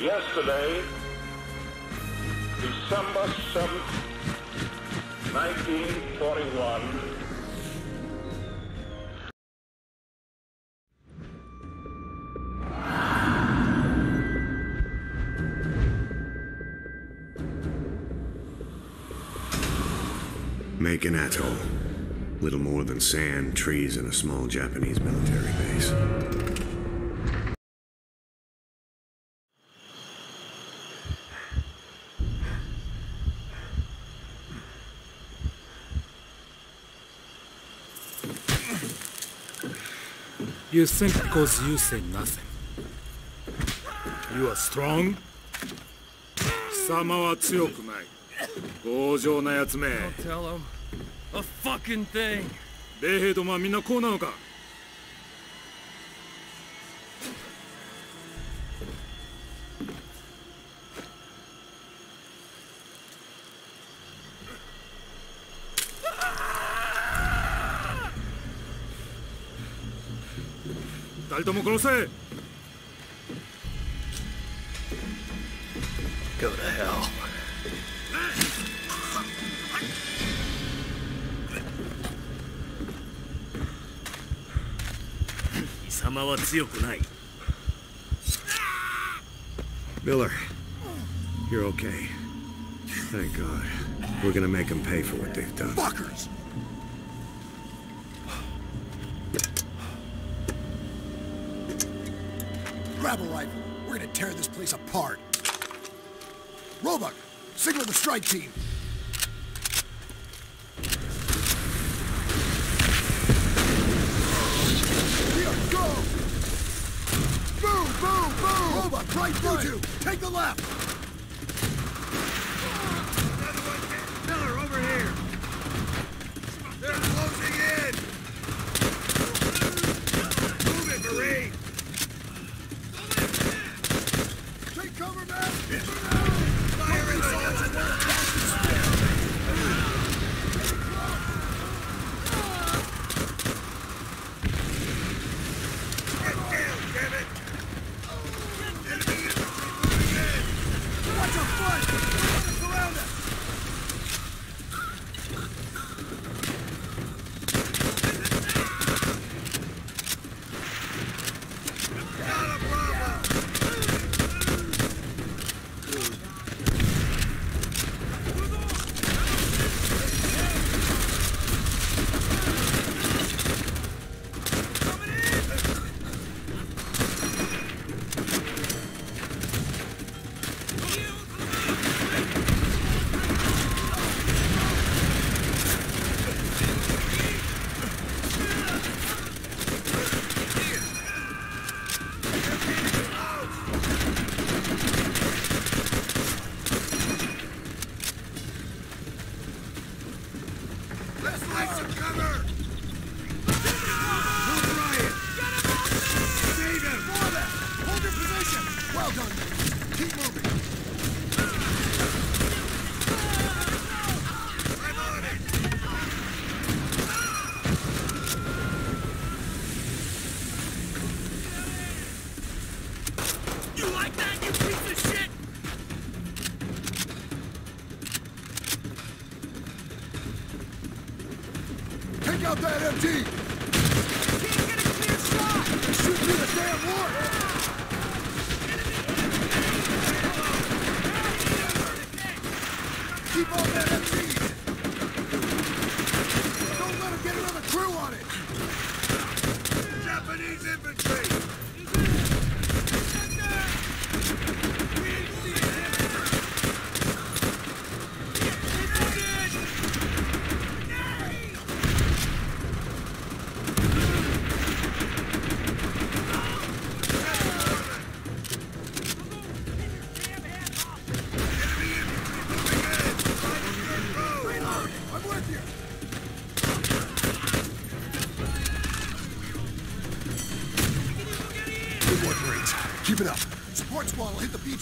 Yesterday, December 7th, 1941, Makin Atoll. Little more than sand, trees, and a small Japanese military base. You think because you say nothing. You are strong? 貴様は強くない。強情な奴め。Tell him a fucking thing. 米兵どもはみんなこうなのか人とも殺せ Go to hell. 貴様は強くない Miller, you're okay. Thank God. We're gonna make them pay for what they've done. Fuckers! Grab a rifle. We're gonna tear this place apart. Roebuck, signal the strike team. Here, go! Boom, boom, boom! Roebuck, right through two. Take the left.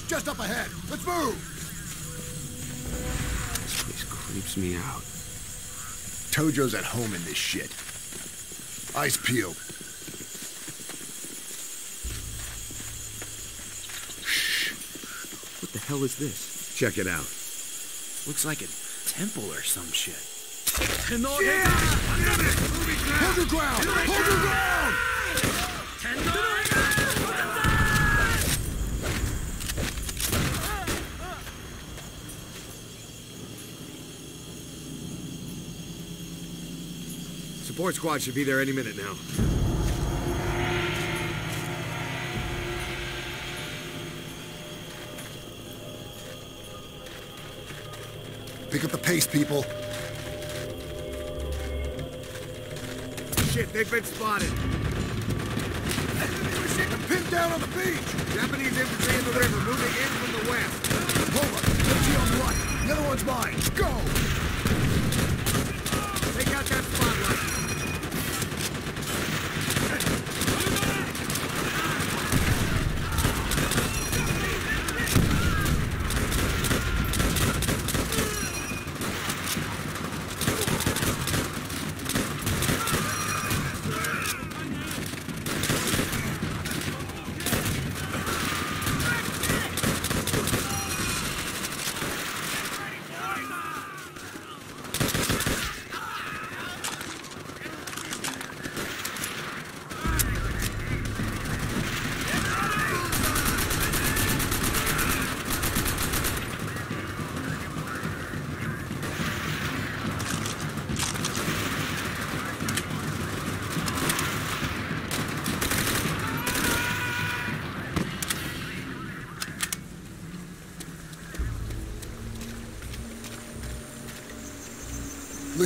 Just up ahead. Let's move! This place creeps me out. Tojo's at home in this shit. Eyes peeled. Shh. What the hell is this? Check it out. Looks like a temple or some shit. Hold your ground! Hold your ground! Support squad should be there any minute now. Pick up the pace, people. Shit, they've been spotted. Pinned down on the beach! Japanese infantry in the river, moving in from the west. Hold up! On the right! The other one's mine! Go! Take out that spotlight.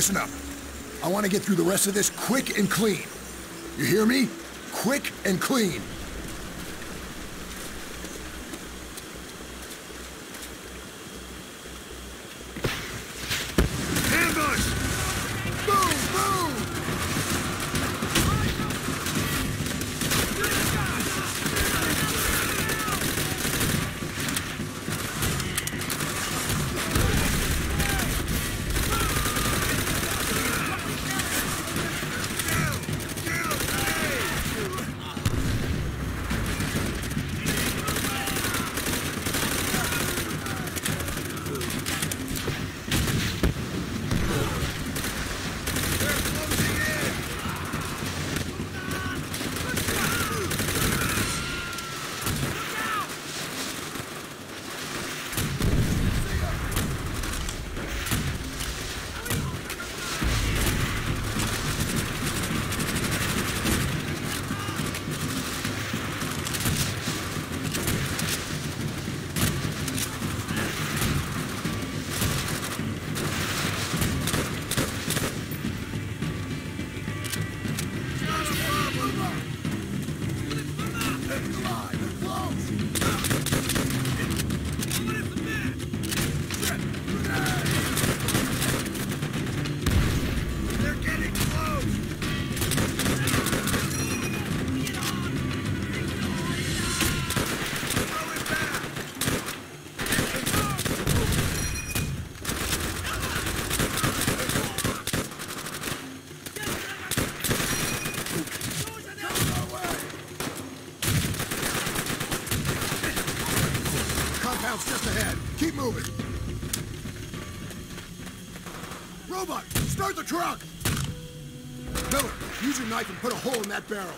Listen up. I want to get through the rest of this quick and clean. You hear me? Quick and clean. Just ahead. Keep moving. Roebuck, start the truck! Miller, use your knife and put a hole in that barrel.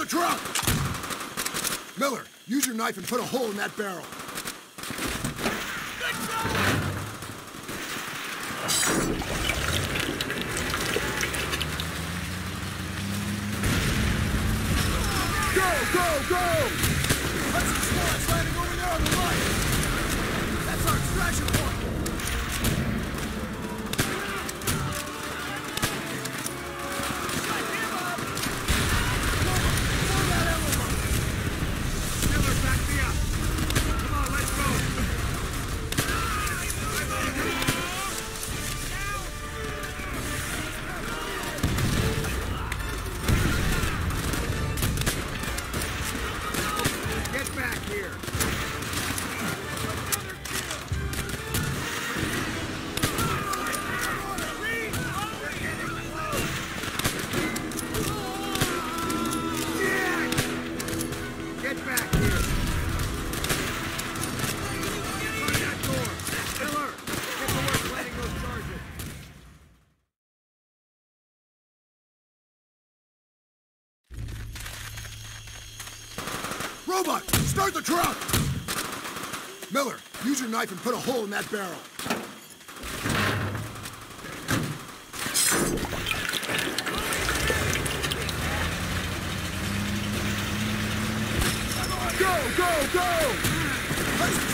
The truck! Miller, use your knife and put a hole in that barrel. Roebuck, start the truck! Miller, use your knife and put a hole in that barrel. Go, go, go! Hudson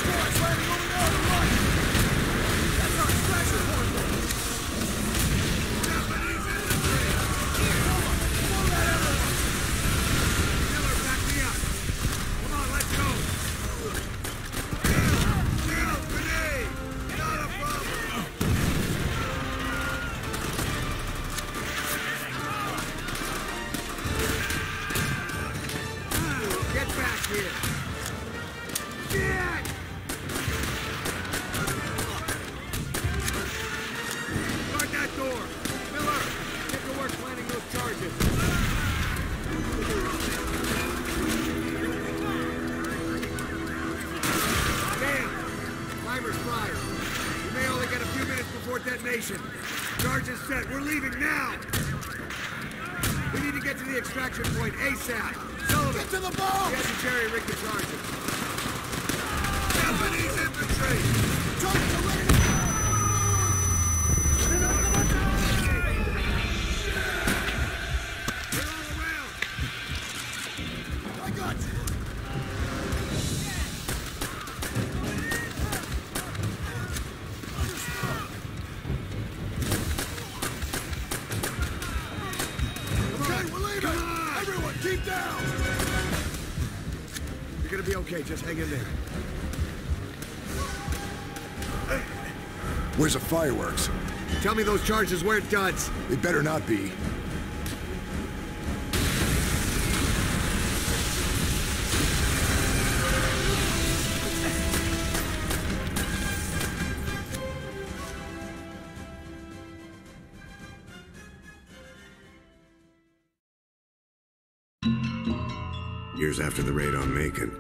Where's the fireworks? Tell me those charges weren't duds. They better not be. Years after the raid on Makin,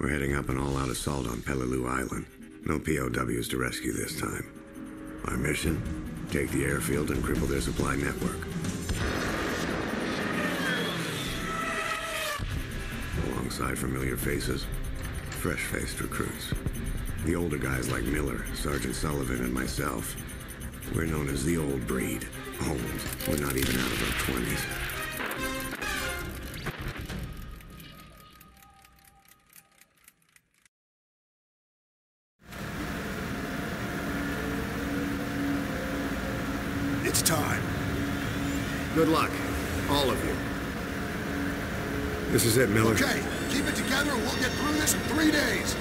we're heading up an all-out assault on Peleliu Island. No POWs to rescue this time. Our mission? Take the airfield and cripple their supply network. Alongside familiar faces, fresh-faced recruits. The older guys like Miller, Sergeant Sullivan, and myself. We're known as the old breed. Old. We're not even out of our 20s. Miller. Okay, keep it together and we'll get through this in three days.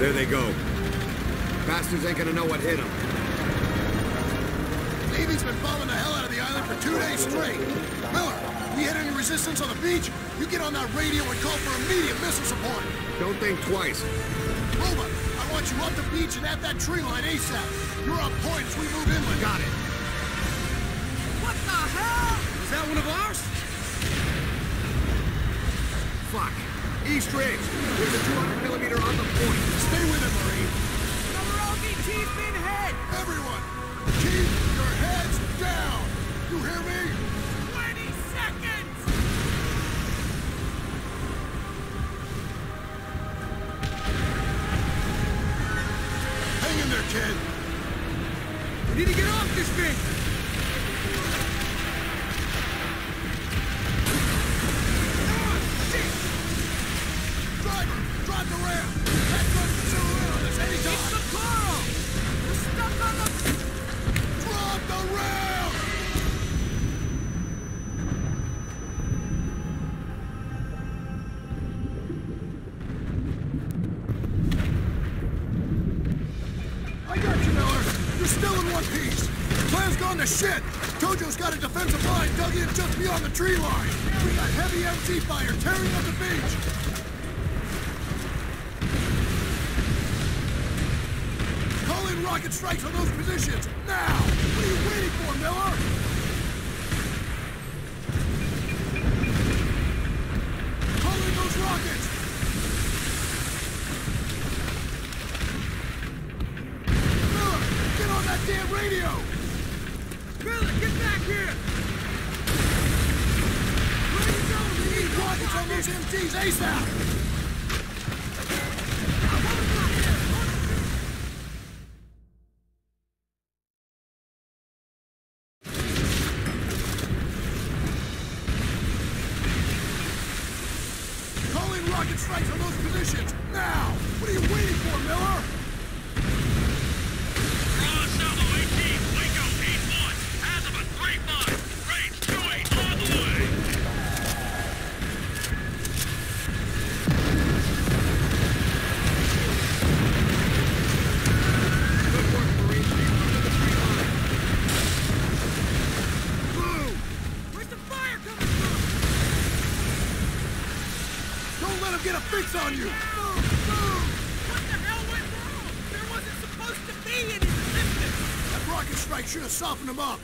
There they go. Bastards ain't gonna know what hit them. Navy's been bombing the hell out of the island for two days straight. Miller, we hit any resistance on the beach? You get on that radio and call for immediate missile support. Don't think twice. Roma, I want you up the beach and at that tree line ASAP. You're on points. We move inland. Got it. What the hell? Is that one of ours? Fuck. East Ridge. There's a 200 millimeter on the point. Stay with it, Marine. Kamarogi, keep in head. Everyone, keep your heads down. You hear me? tree line! We got heavy MG fire tearing up the beach! Call in rocket strikes on those positions, now! fix on you! That rocket strike should have softened him up.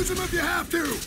Use them if you have to!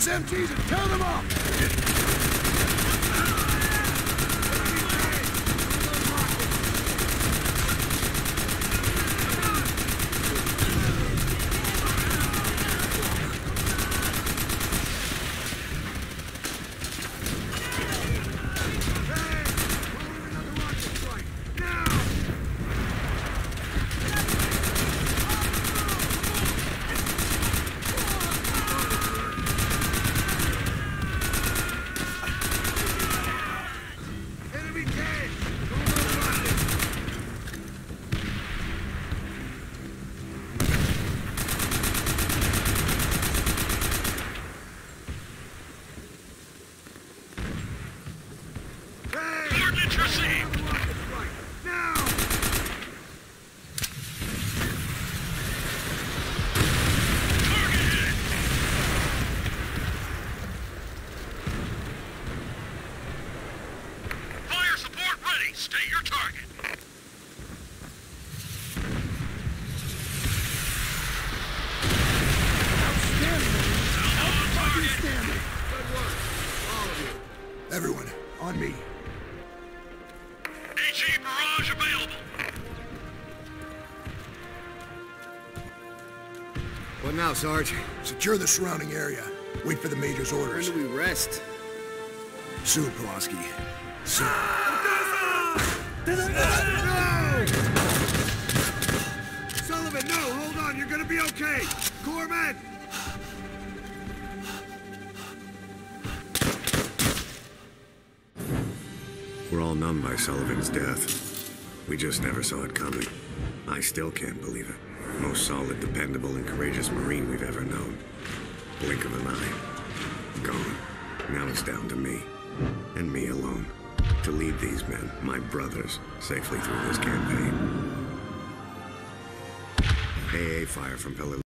Those MGs and tear them up! Sarge? Secure the surrounding area. Wait for the Major's orders. When do we rest? Soon, Polonsky. Soon. No! Sullivan, no! Hold on, you're gonna be okay! Corpsman! We're all numb by Sullivan's death. We just never saw it coming. I still can't believe it. Most solid, dependable, and courageous Marine we've ever known. Blink of an eye. Gone. Now it's down to me. And me alone. To lead these men, my brothers, safely through this campaign. AA fire from Pillar.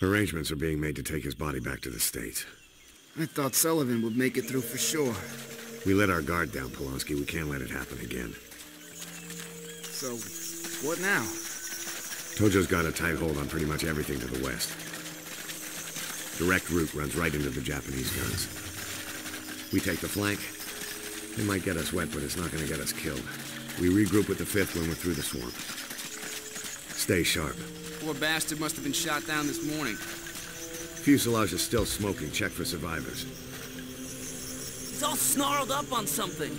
Arrangements are being made to take his body back to the States. I thought Sullivan would make it through for sure. We let our guard down, Polonsky. We can't let it happen again. So, what now? Tojo's got a tight hold on pretty much everything to the west. Direct route runs right into the Japanese guns. We take the flank. It might get us wet, but it's not going to get us killed. We regroup with the 5th when we're through the swamp. Stay sharp. Poor bastard must have been shot down this morning. Fuselage is still smoking. Check for survivors. It's all snarled up on something.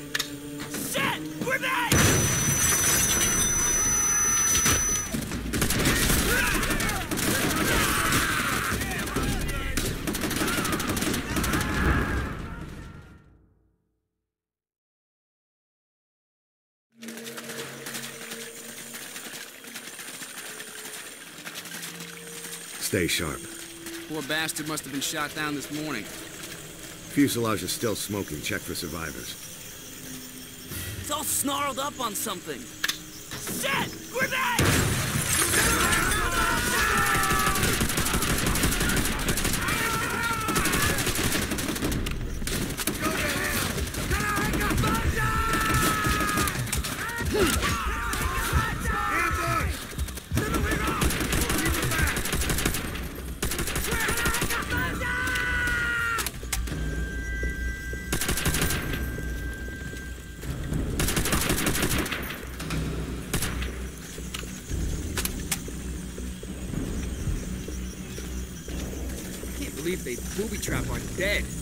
Shit! Grenade! Stay sharp. Poor bastard must have been shot down this morning. The fuselage is still smoking. Check for survivors. It's all snarled up on something. Shit! Grenade! Trap our dead.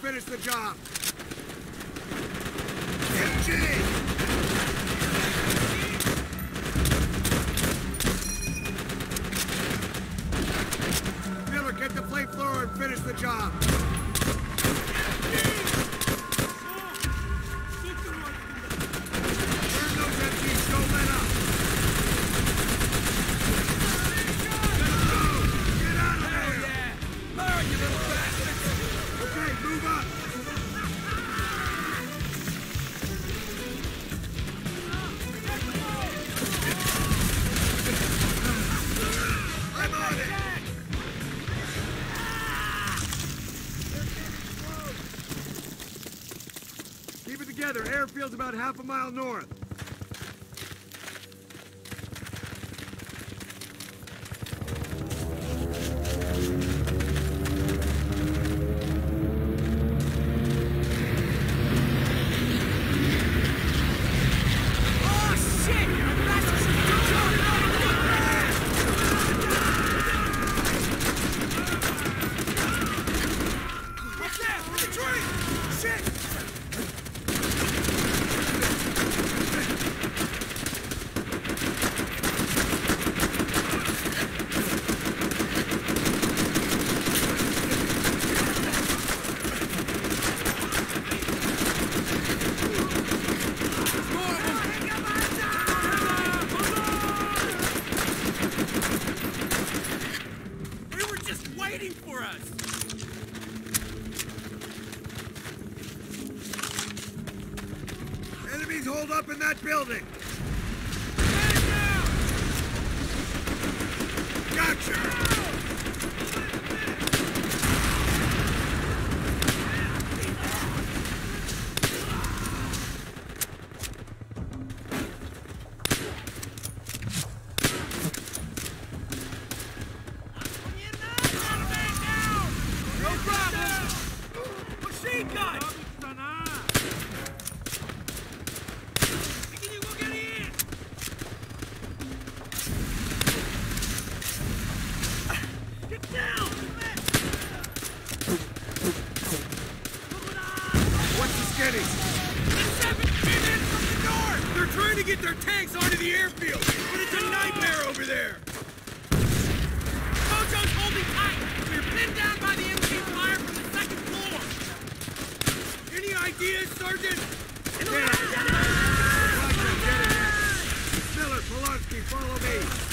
Finish the job. MG! Miller, get the flamethrower and finish the job. About half a mile north. What's the skinny? Seven minutes from the north! They're trying to get their tanks onto the airfield, but it's a nightmare over there! Mojo's holding tight. We're pinned down by the MG fire from the second floor. Any ideas, Sergeant? Get there. Miller, Polonsky, follow me.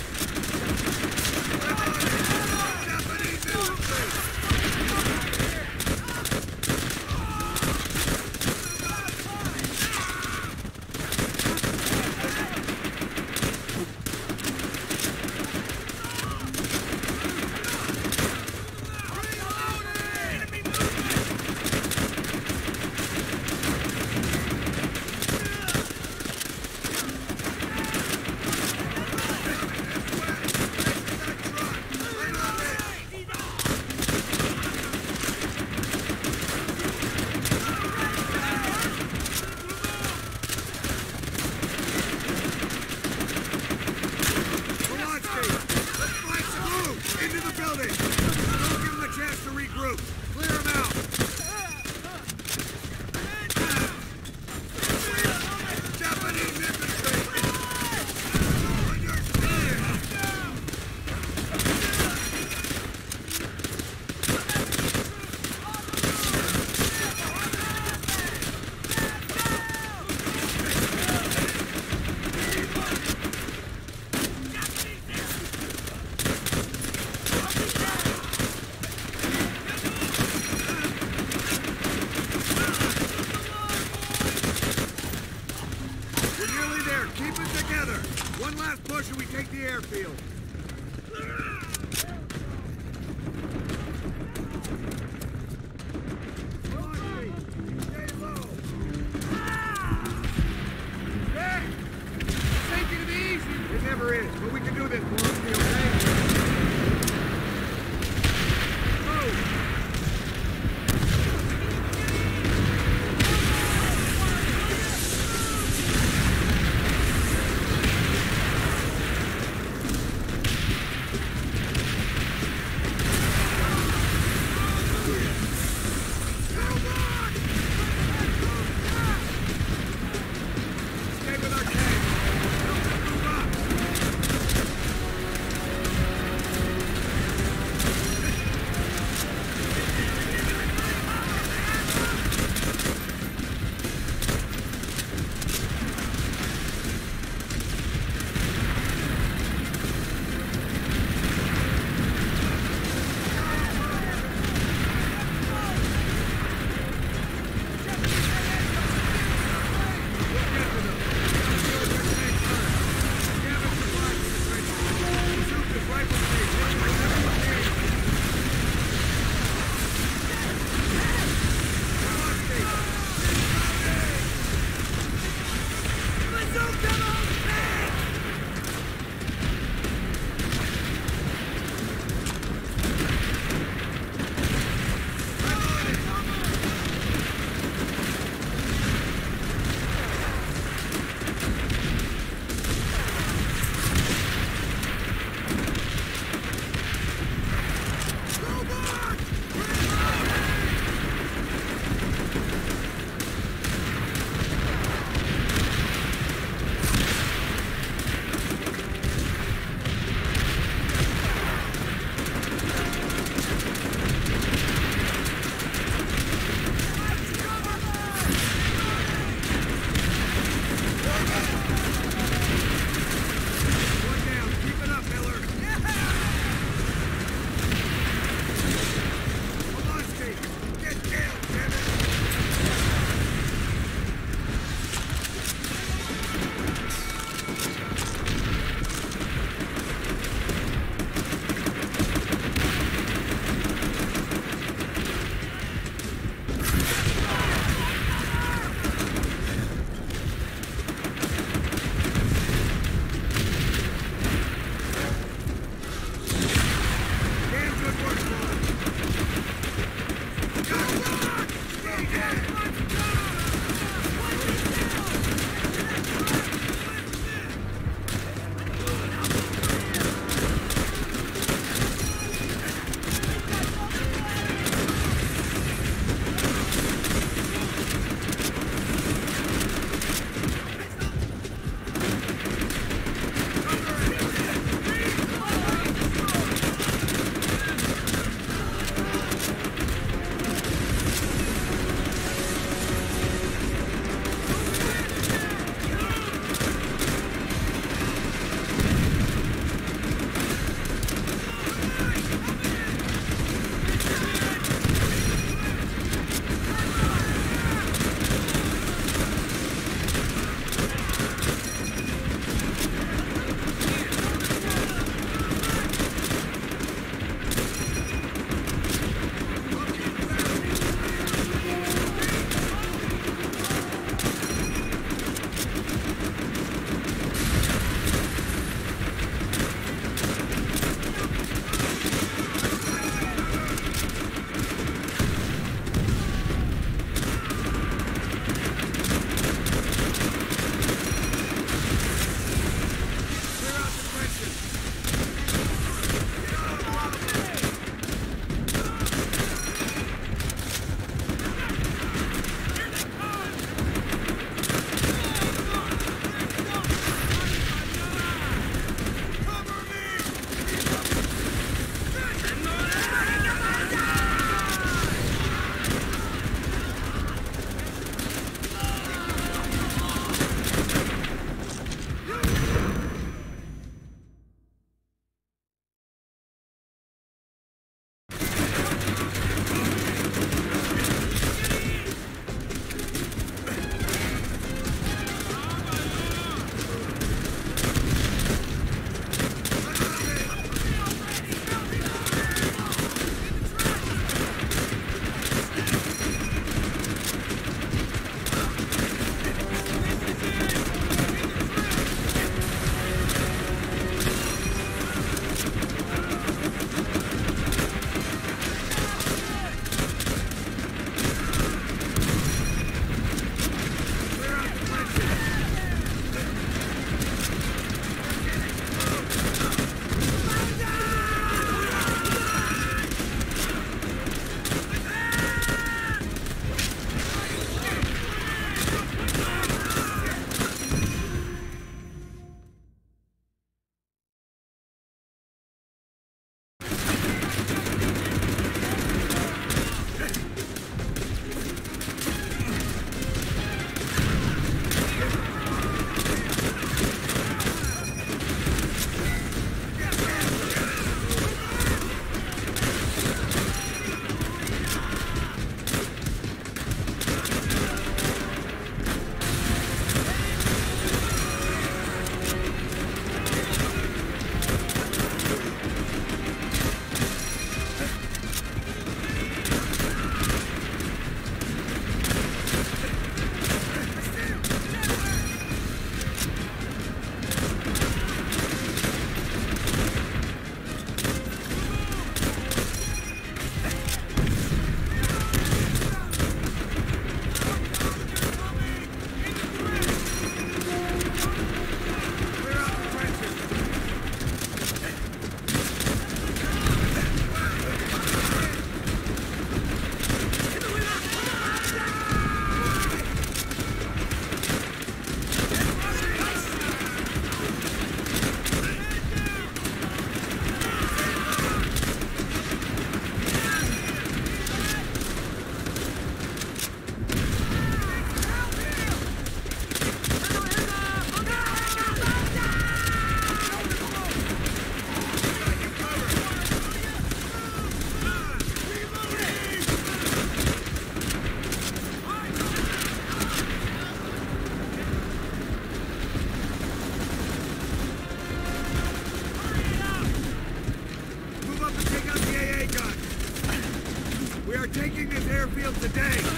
Airfield today.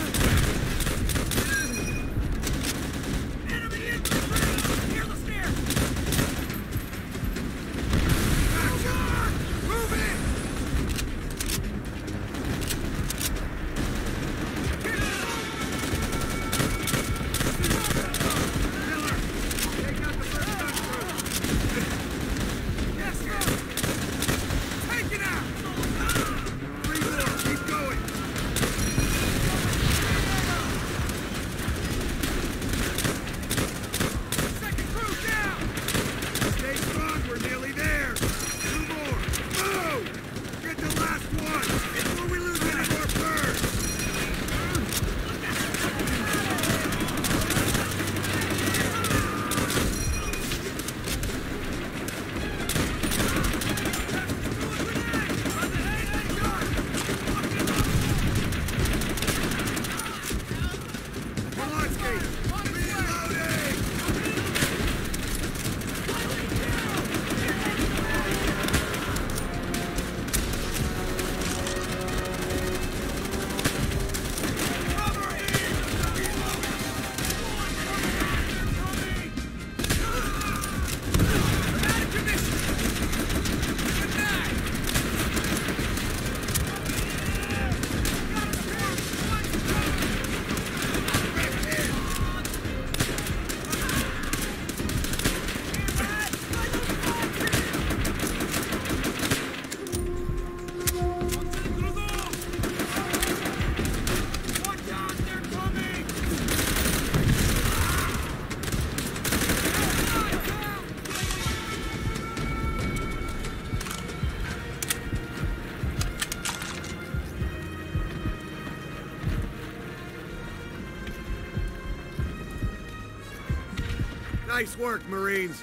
Nice work, Marines.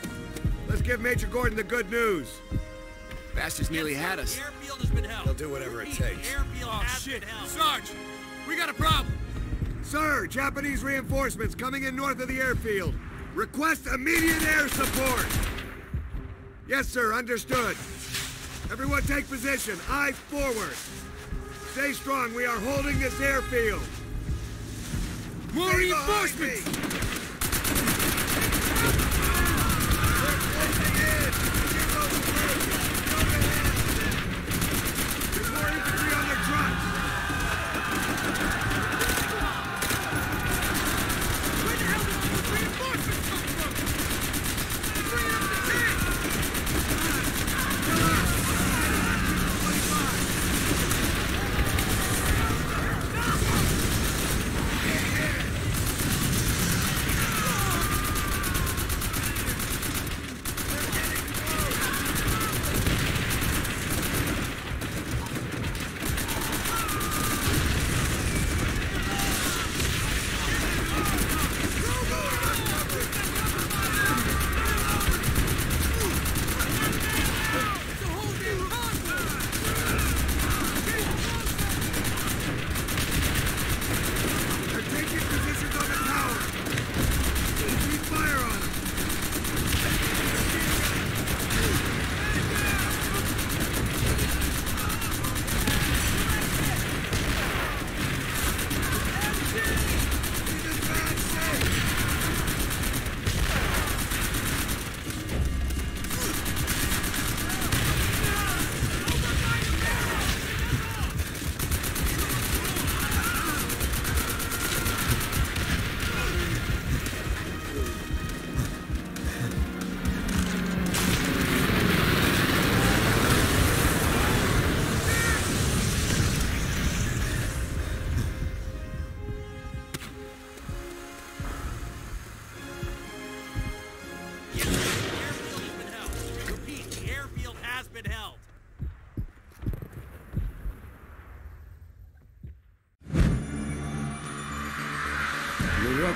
Let's give Major Gordon the good news. Bastards nearly had us. The airfield has been held. They'll do whatever it takes. The airfield Oh, shit. been held. Sarge, we got a problem. Sir, Japanese reinforcements coming in north of the airfield. Request immediate air support. Yes, sir, understood. Everyone take position. Eyes forward. Stay strong. We are holding this airfield. More Stay reinforcements.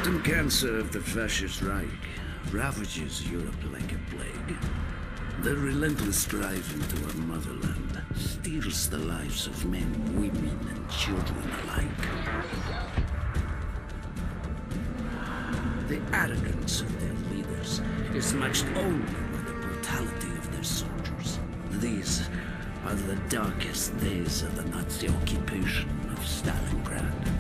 The cancer of the fascist Reich ravages Europe like a plague. Their relentless drive into our motherland steals the lives of men, women, and children alike. The arrogance of their leaders is matched only by the brutality of their soldiers. These are the darkest days of the Nazi occupation of Stalingrad.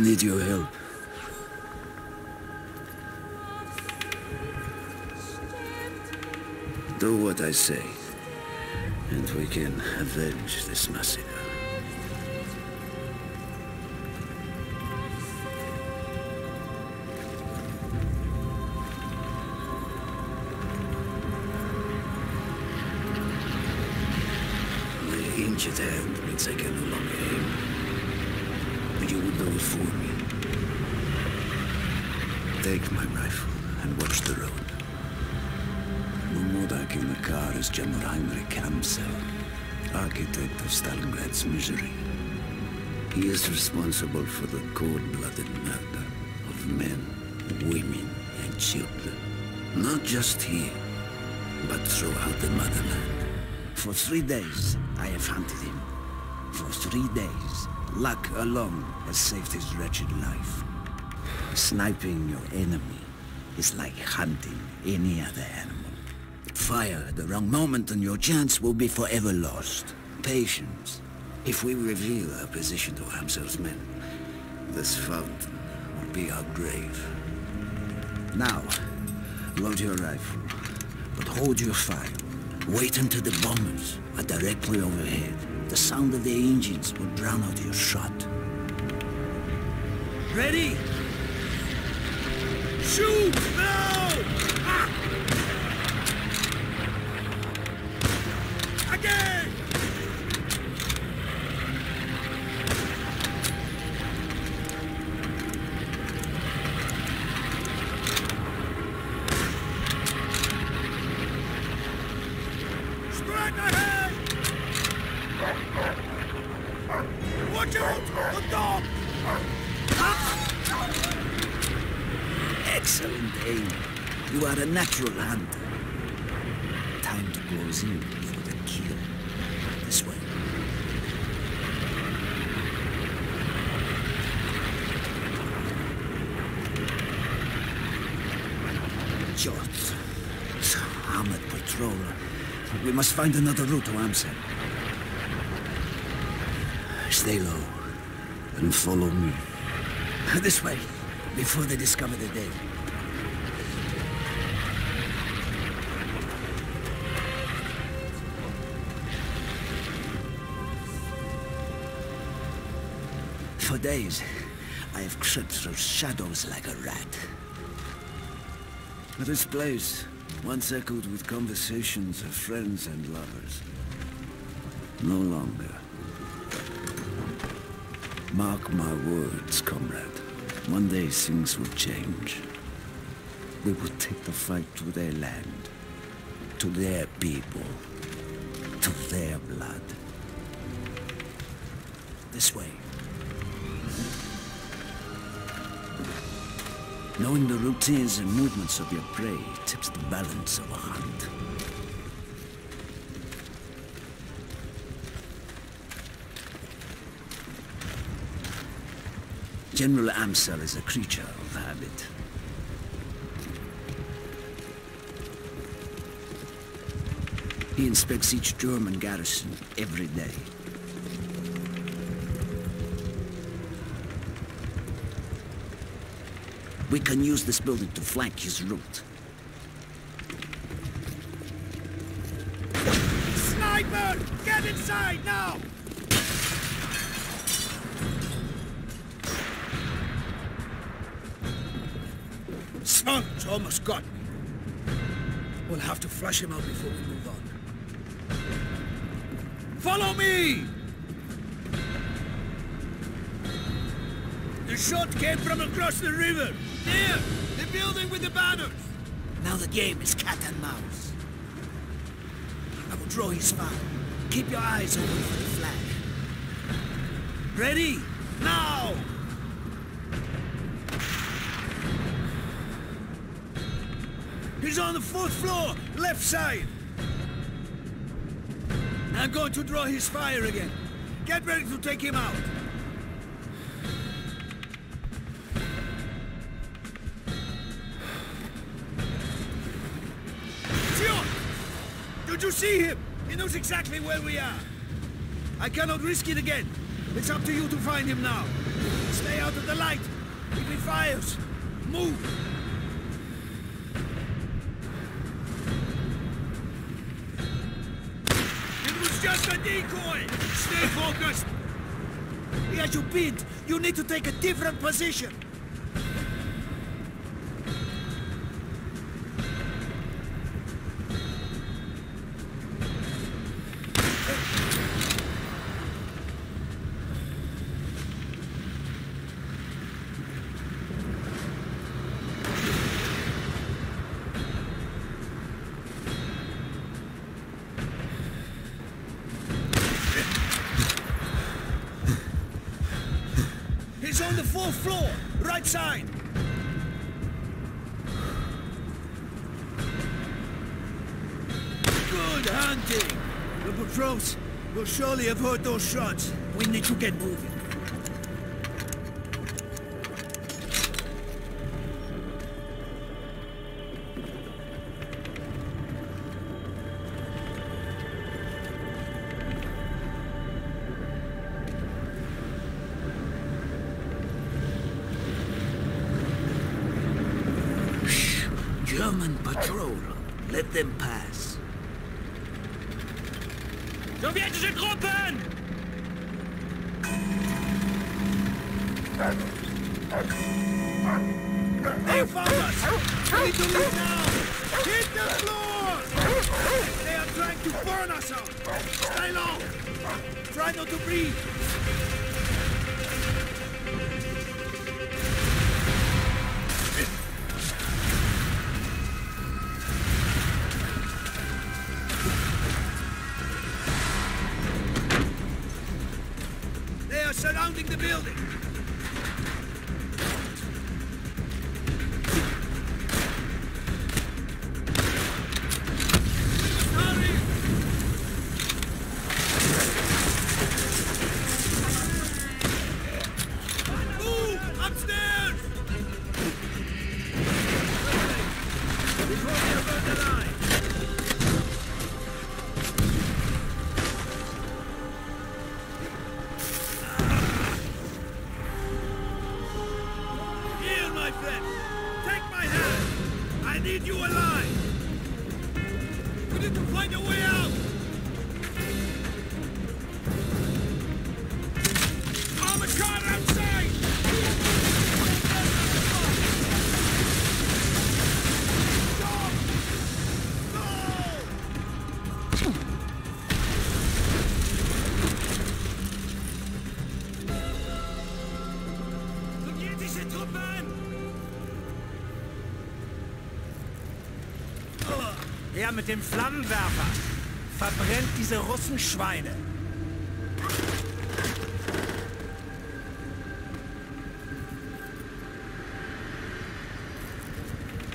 Need your help. Do what I say, and we can avenge this massacre. My injured hand means I can no longer you will do it for me. Take my rifle and watch the road. Mumodak in the car is General Heinrich Amsel, architect of Stalingrad's misery. He is responsible for the cold-blooded murder of men, women, and children. Not just here, but throughout the motherland. For three days, I have hunted him. For three days, luck alone has saved his wretched life. Sniping your enemy is like hunting any other animal. Fire at the wrong moment and your chance will be forever lost. Patience. If we reveal our position to Amsel's men, this fountain will be our grave. Now, load your rifle, but hold your fire. Wait until the bombers are directly overhead. The sound of their engines will drown out your shot. Ready? Shoot! Now! Ah! Again! Strike ahead! Watch out! The dog! Excellent aim. You are a natural hunter. Time to close in for the kill. This way. Jots. Armored patroller. We must find another route to Amsel. Stay low and follow me. This way, before they discover the dead. For days, I have crept through shadows like a rat. This place once echoed with conversations of friends and lovers. No longer. Mark my words, comrade. One day things will change. They will take the fight to their land, to their people, to their blood. This way. Knowing the routines and movements of your prey tips the balance of a hunt. General Amsel is a creature of habit. He inspects each German garrison every day. We can use this building to flank his route. Sniper! Get inside now! Son's almost got me. We'll have to flush him out before we move on. Follow me! The shot came from across the river. There! The building with the banners! Now the game is cat and mouse. I will draw his fire. Keep your eyes open for the flag. Ready? Now! He's on the fourth floor, left side. I'm going to draw his fire again. Get ready to take him out. Did you see him? He knows exactly where we are. I cannot risk it again. It's up to you to find him now. Stay out of the light. If he fires, move. It was just a decoy. Stay focused. He has you pinned. You need to take a different position. Surely have heard those shots. We need to get moving. Er mit dem Flammenwerfer. Verbrennt diese Russenschweine.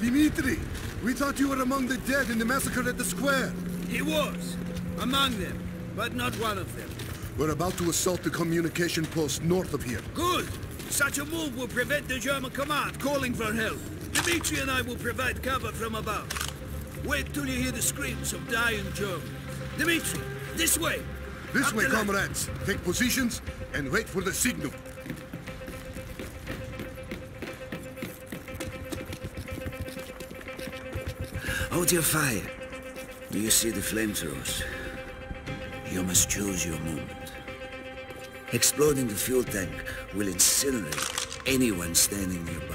Dimitri, we thought you were among the dead in the massacre at the square. He was. Among them, but not one of them. We're about to assault the communication post north of here. Good! Such a move will prevent the German command calling for help. Dimitri and I will provide cover from above. Wait till you hear the screams of dying Germans. Dimitri, this way! This Up way, the line. comrades. Take positions and wait for the signal. Hold your fire. Do you see the flamethrowers? You must choose your moment. Exploding the fuel tank will incinerate anyone standing nearby.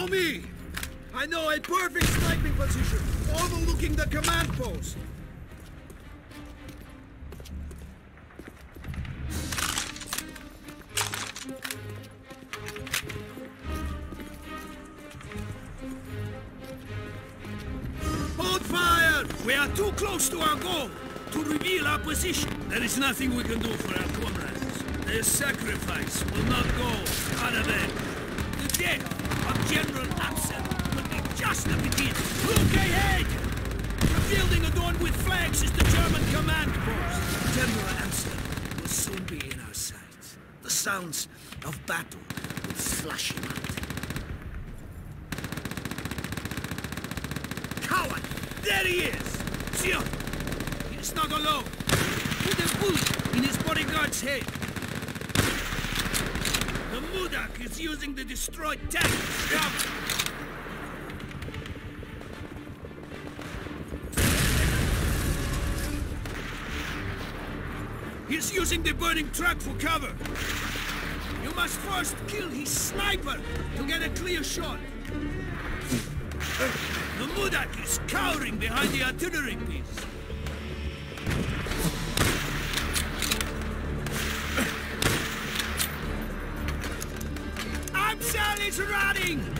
Follow me! I know a perfect sniping position, overlooking the command post. Hold fire! We are too close to our goal to reveal our position. There is nothing we can do for our comrades. Their sacrifice will not go unavenged. The death General Amsel will be just the beginning. Look ahead! The building adorned with flags is the German command post. General Amsel will soon be in our sights. The sounds of battle will flash him out. Coward! There he is! See him! He's not alone. Put a bullet in his bodyguard's head. Mudak is using the destroyed tank cover. He's using the burning truck for cover. You must first kill his sniper to get a clear shot. The Mudak is cowering behind the artillery piece. Is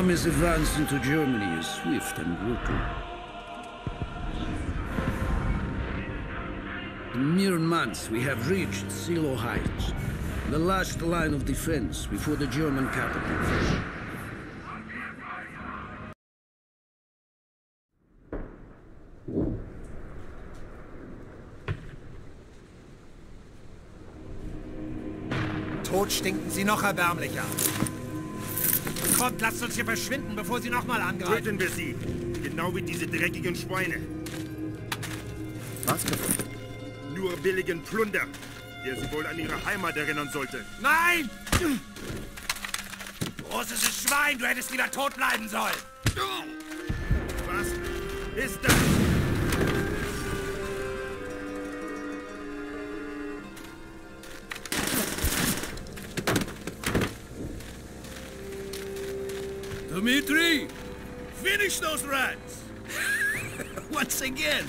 Army's advance into Germany is swift and brutal. In mere months, we have reached Seelow Heights, the last line of defense before the German capital. Tot stinken sie noch erbärmlicher. Kommt, lasst uns hier verschwinden, bevor sie nochmal angreifen. Töten wir sie! Genau wie diese dreckigen Schweine! Was? Nur billigen Plunder, der sie wohl an ihre Heimat erinnern sollte. Nein! Großes Schwein, du hättest lieber tot bleiben sollen. Was ist das? Dimitri! Finish those rats! Once again,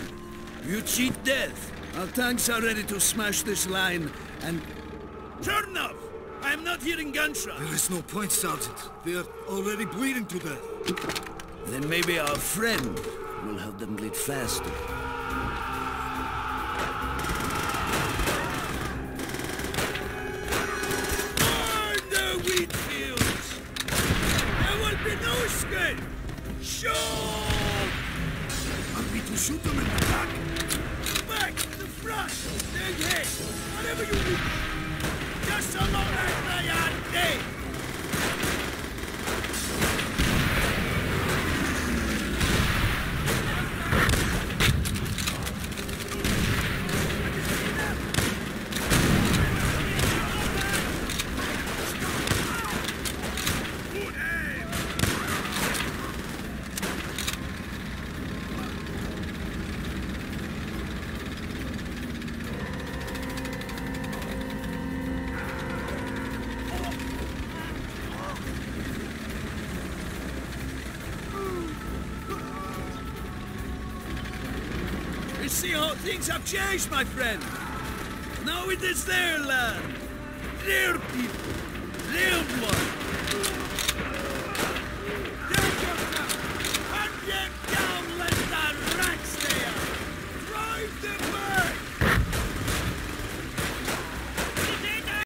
you cheat death. Our tanks are ready to smash this line, and Chernov! I am not hearing gunshots. There is no point, Sergeant. They are already bleeding to death. then maybe our friend will help them bleed faster. Changed, my friend. Now it is their land.